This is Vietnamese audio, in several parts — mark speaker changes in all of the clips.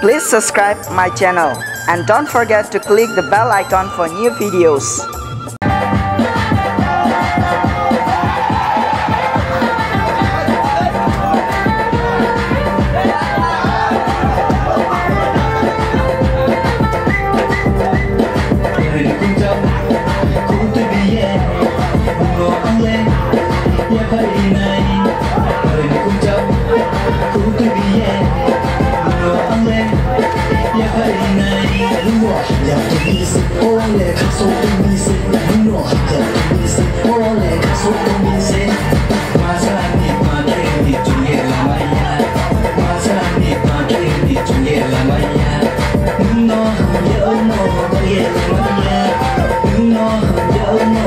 Speaker 1: Please subscribe my channel and don't forget to click the bell icon for new videos.
Speaker 2: bên này
Speaker 3: Đã đúng rồi, giờ thì đi xin Ô lệ khắc số tôi đi xin Đã đúng rồi, giờ thì đi xin Ô lệ khắc số tôi đi xin
Speaker 2: Mà sẽ là nghiệp mà đây là nghiệp Chủ nghĩa là mây nha Mà sẽ là nghiệp mà đây là nghiệp Chủ nghĩa là mây nha Đứng nó hầm dỡ mồ Tôi nghĩa là mây nha Đứng nó hầm dỡ mồ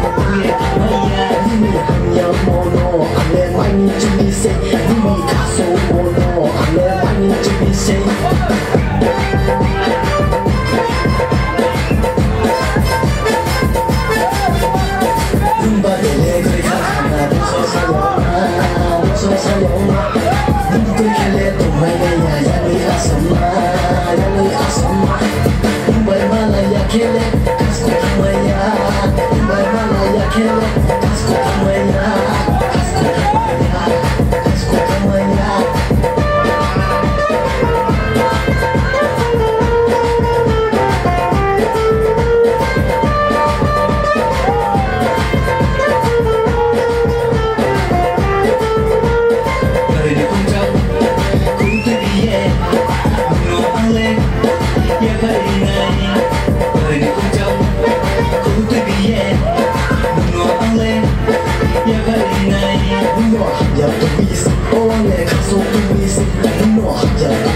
Speaker 3: say Я в турист, полная, как зуб, турист, так много, я в турист.